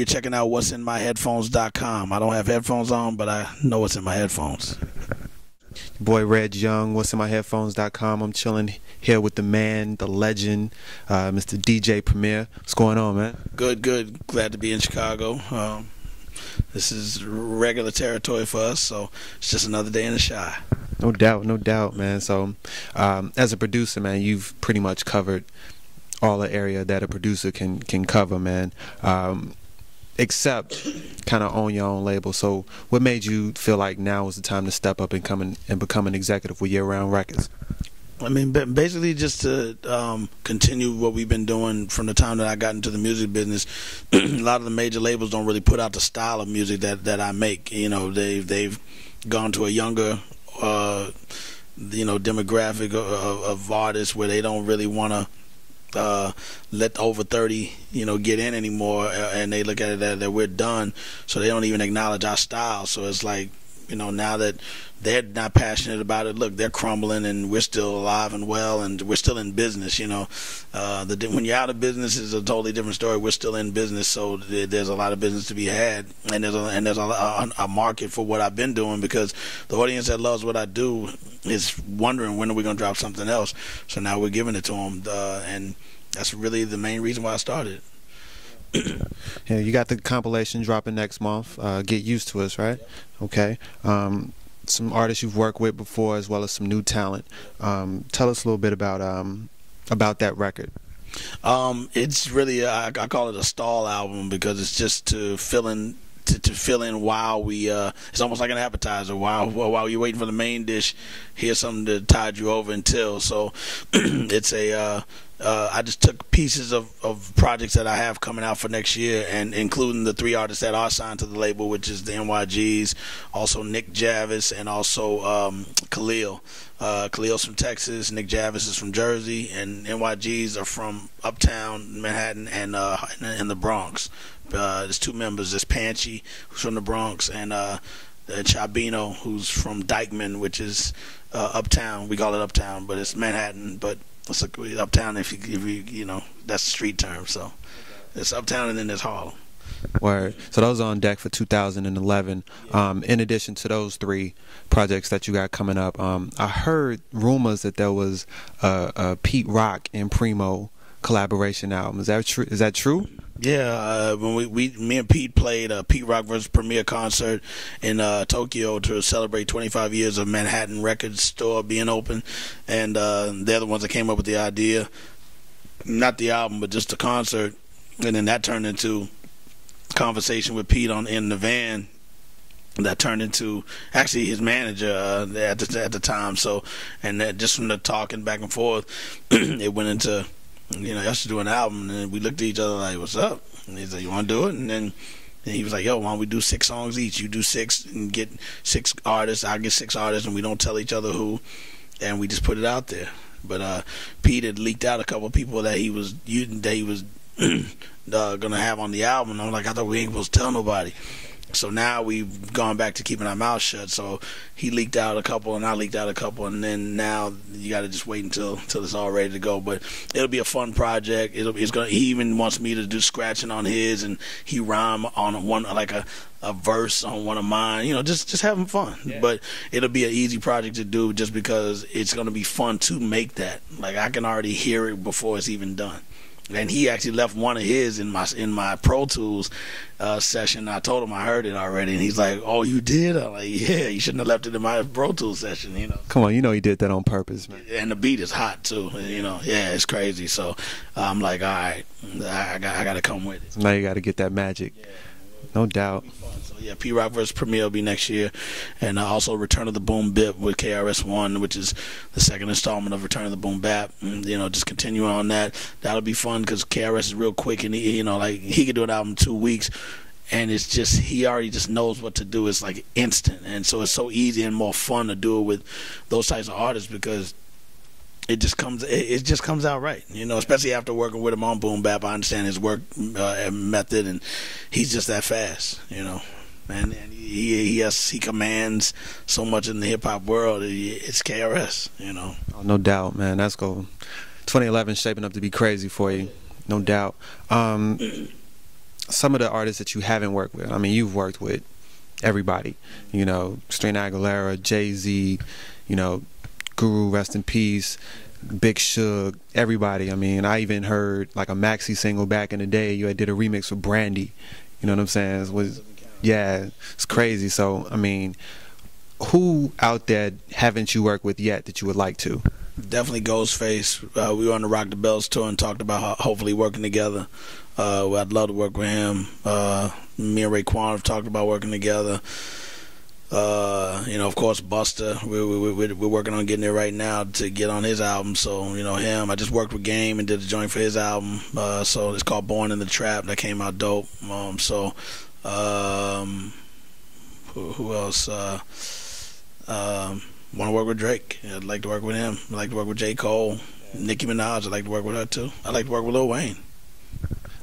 You're checking out what's in my headphones.com. I don't have headphones on, but I know what's in my headphones. Boy Red Young, what's in my headphones.com. I'm chilling here with the man, the legend, uh, Mr. DJ Premier. What's going on, man? Good, good. Glad to be in Chicago. Um, this is regular territory for us, so it's just another day in the Chi. No doubt, no doubt, man. So, um, as a producer, man, you've pretty much covered all the area that a producer can can cover, man. Um, except kind of own your own label. So, what made you feel like now was the time to step up and come in, and become an executive with Year Round Records? I mean, basically, just to um, continue what we've been doing from the time that I got into the music business. a lot of the major labels don't really put out the style of music that, that I make. You know, they've they've gone to a younger, uh, you know, demographic of, of artists where they don't really want to uh, let over 30 you know get in anymore uh, and they look at it that, that we're done. So they don't even acknowledge our style. So it's like you know now that they're not passionate about it look they're crumbling and we're still alive and well and we're still in business you know. Uh, the when you're out of business is a totally different story. We're still in business so there's a lot of business to be had. And there's a, and there's a, a, a market for what I've been doing because the audience that loves what I do is wondering when are we going to drop something else. So now we're giving it to them uh, and that's really the main reason why I started yeah, you got the compilation dropping next month. Uh, Get used to us, right? Okay. Um, some artists you've worked with before, as well as some new talent. Um, tell us a little bit about um, about that record. Um, it's really I, I call it a stall album because it's just to fill in to, to fill in while we uh, it's almost like an appetizer while while you're waiting for the main dish here's something to tide you over until so it's a uh, uh, I just took pieces of, of projects that I have coming out for next year, and including the three artists that are signed to the label, which is the NYGs, also Nick Javas, and also um, Khalil. Uh, Khalil's from Texas, Nick Javas is from Jersey, and NYGs are from Uptown Manhattan and uh, and, the Bronx. Uh, there's two members. There's Panchi, who's from the Bronx, and uh, Chabino, who's from Dyckman, which is uh, Uptown. We call it Uptown, but it's Manhattan. But it's like uptown if you if you you know that's the street term. So it's uptown and then there's Harlem. Word. So those are on deck for 2011. Um, in addition to those three projects that you got coming up, um, I heard rumors that there was a, a Pete Rock and Primo collaboration album. Is that true? Is that true? Yeah, uh, when we, we me and Pete played a Pete Rock versus Premier concert in uh, Tokyo to celebrate 25 years of Manhattan Record Store being open, and uh, they're the ones that came up with the idea, not the album, but just the concert, and then that turned into conversation with Pete on in the van. That turned into actually his manager uh, at the at the time. So, and that just from the talking back and forth, it went into you know, us to do an album. And we looked at each other like, what's up? And he said, you want to do it? And then and he was like, yo, why don't we do six songs each? You do six and get six artists. I get six artists, and we don't tell each other who. And we just put it out there. But uh, Pete had leaked out a couple of people that he was using, that he was uh, gonna have on the album. And I'm like, I thought we ain't supposed to tell nobody. So now we've gone back to keeping our mouth shut. So he leaked out a couple, and I leaked out a couple, and then now you got to just wait until until it's all ready to go. But it'll be a fun project. It'll it's gonna. He even wants me to do scratching on his, and he rhyme on one like a a verse on one of mine. You know, just just having fun. Yeah. But it'll be an easy project to do just because it's gonna be fun to make that. Like I can already hear it before it's even done and he actually left one of his in my in my Pro Tools uh, session. I told him I heard it already, and he's like, "Oh, you did?" I'm like, "Yeah, you shouldn't have left it in my Pro Tools session." You know. Come on, you know he did that on purpose, man. And the beat is hot too. You know, yeah, it's crazy. So I'm like, all right, I, got I got to come with it. Now you got to get that magic. Yeah. No doubt So yeah, Pete Rock versus Premier will be next year, and uh, also Return of the Boom Bap with KRS One, which is the second installment of Return of the Boom Bap. And, you know, just continuing on that. That'll be fun because KRS is real quick, and he, you know, like he could do an album in two weeks and it's just he already just knows what to do. It's like instant, and so it's so easy and more fun to do it with those types of artists because it just comes it, just comes out right, you know. Especially after working with him on Boom Bap, I understand his work uh, method, and he's just that fast, you know and, and he he has, he commands so much in the hip hop world. It's KRS, you know. Oh, no doubt, man. That's cool. 2011 shaping up to be crazy for you, no doubt. Um, some of the artists that you haven't worked with. I mean, you've worked with everybody. You know, Christina Aguilera, Jay Z, you know, Guru, rest in peace. Big Shug, everybody. I mean, I even heard like a maxi single back in the day. You had did a remix with Brandy. You know what I'm saying? It was yeah, it's crazy. So I mean, who out there haven't you worked with yet that you would like to? Definitely Ghostface. Uh, we were on the Rock the Bells tour and talked about hopefully working together. Uh, I'd love to work with him. Uh, me and Raekwon have talked about working together. Uh, you know, of course, Buster. We're, we're, we're working on getting it right now to get on his album. So, you know, him. I just worked with Game and did a joint for his album. Uh, so it's called Born in the Trap. That came out dope. Um, so, um, who, who else? Uh, um, want to work with Drake. I'd like to work with him. I'd like to work with J. Cole. Nicki Minaj. I'd like to work with her too. I'd like to work with Lil Wayne.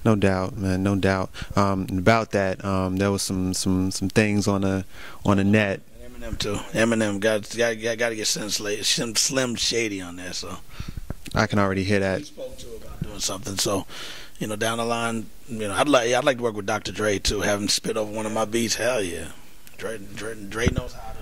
No doubt, man. No doubt. Um, about that, um, there was some, some, some things on the on the net. Eminem too. Eminem got got got, got to get Slim, Slim Shady on there. So I can already hear that. He spoke to about doing something. So you know, down the line, you know, I'd like I'd like to work with Dr. Dre too. Have him spit over one of my beats, hell yeah. Dre, Dre, Dre knows how to.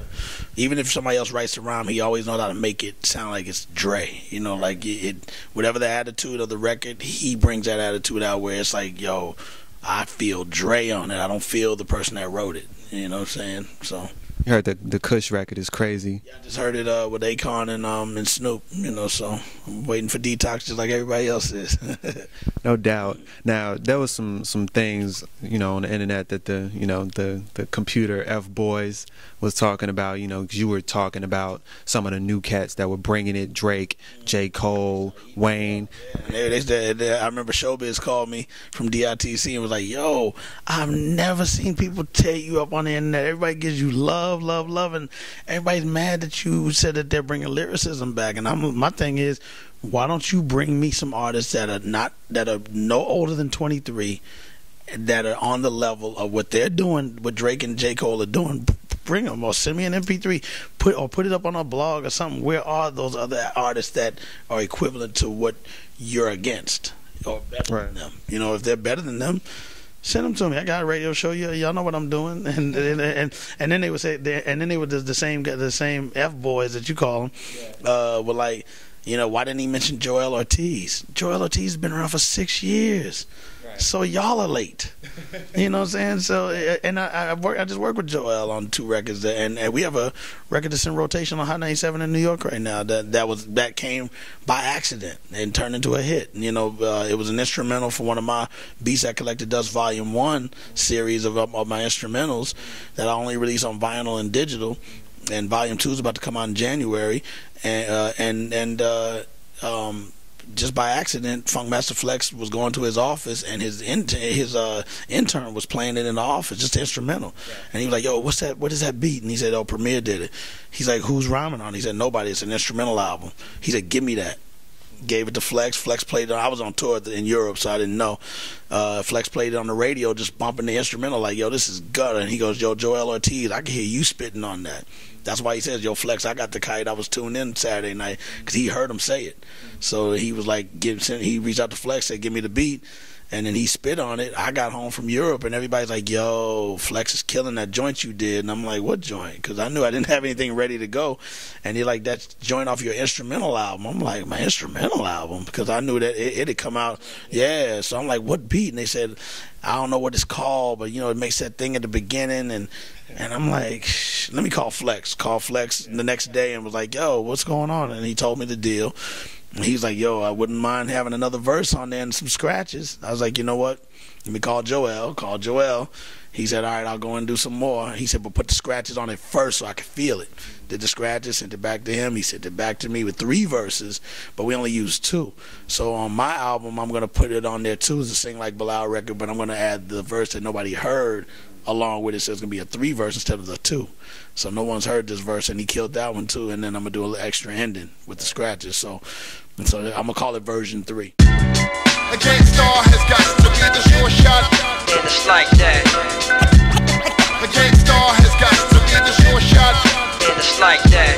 Even if somebody else writes a rhyme, he always knows how to make it sound like it's Dre. You know, like it, it whatever the attitude of the record, he brings that attitude out where it's like, yo, I feel Dre on it. I don't feel the person that wrote it. You know what I'm saying? So. You heard the the Kush record is crazy. Yeah, I just heard it uh, with Akon and um and Snoop. You know, so I'm waiting for detox just like everybody else is. no doubt. Now there was some some things you know on the internet that the you know the the computer F boys was talking about. You know, cause you were talking about some of the new cats that were bringing it. Drake, J Cole, Wayne. Yeah, they, they, they, I remember Showbiz called me from DITC and was like, "Yo, I've never seen people tear you up on the internet. Everybody gives you love, love, love, love, and everybody's mad that you said that they're bringing lyricism back." And I'm my thing is why don't you bring me some artists that are not that are no older than 23 that are on the level of what they're doing what Drake and J. Cole are doing? Bring them or send me an MP3 put or put it up on a blog or something. Where are those other artists that are equivalent to what you're against? Or better right. than them? You know if they're better than them send them to me. I got a radio show. You y'all know what I'm doing, and and and, and then they would say, and then they would the same the same f boys that you call them, uh, were like, you know, why didn't he mention Joell Ortiz? Joell Ortiz has been around for six years. So y'all are late. you know what I'm saying? So, and I, I work, I just work with Joell on two records, and, and we have a record that's in rotation on Hot 97 in New York right now. That that was that came by accident and turned into a hit. You know, uh, it was an instrumental for one of my Beats I Collected Dust Volume One series of, of my instrumentals that I only release on vinyl and digital and Volume Two is about to come out in January, and uh, and and uh, um, just by accident, Funkmaster Flex was going to his office, and his in- his uh, intern was playing it in the office, just instrumental. Yeah. And he was like, "Yo, what's that? What is that beat?" And he said, "Oh, Premier did it." He's like, "Who's rhyming on?" it? He said, "Nobody. It's an instrumental album." He said, "Give me that." Gave it to Flex. Flex played. I was on tour in Europe, so I didn't know. Uh, Flex played it on the radio, just bumping the instrumental, like, "Yo, this is gut." And he goes, "Yo, Joell Ortiz, I can hear you spitting on that." That's why he says, "Yo, Flex, I got the kite. I was tuned in Saturday night because he heard him say it." So he was like, "Give." He reached out to Flex, said, "Give me the beat." And then he spit on it. I got home from Europe, and everybody's like, "Yo, Flex is killing that joint you did." And I'm like, "What joint?" Because I knew I didn't have anything ready to go. And he like, "That joint off your instrumental album." I'm like, "My instrumental album?" Because I knew that it, had come out. Yeah. So I'm like, "What beat?" And they said, "I don't know what it's called, but you know, it makes that thing at the beginning." And and I'm like, let me call Flex. Call Flex the next day and was like, yo, what's going on? And he told me the deal. He's like, yo, I wouldn't mind having another verse on there and some scratches. I was like, you know what? Let me call Joell. Call Joell. He said, all right, I'll go and do some more. He said, but put the scratches on it first so I could feel it. Did the scratches, sent it back to him. He sent it back to me with three verses, but we only used two. So on my album, I'm going to put it on there too as a Sing Like Bilal record, but I'm going to add the verse that nobody heard along with it. So it's gonna be a three verse instead of the two. So no one's heard this verse, and he killed that one too. And then I'm gonna do a little extra ending with the scratches. So, so I'm gonna call it version three. A has got to be the shot. And it's like that. A has got to be the shot. And it's like that.